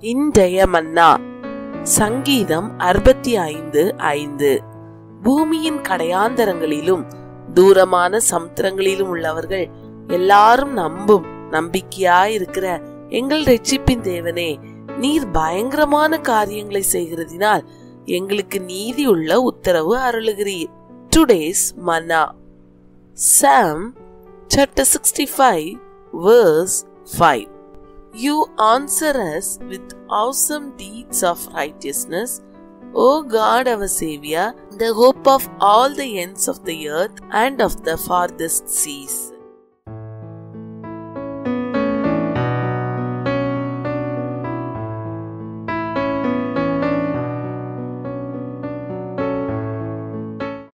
இன்றைய மன்னா. சங்கீதம் அறுபத்தி ஐந்து ஐந்து. பூமியின் கடையாந்தரங்களிலும் தூரமான சமுத்திரங்களிலும் உள்ளவர்கள் எல்லாரும் நம்பும் நம்பிக்கையாயிருக்கிற எங்கள் ரட்சிப்பின் தேவனே நீர் பயங்கரமான காரியங்களை செய்கிறதினால் எங்களுக்கு நீதி உள்ள உத்தரவு அருளுகிறீர். Today's manna psalm chapter sixty five verse five You answer us with awesome deeds of righteousness O God our Savior, the hope of all the ends of the earth and of the farthest seas.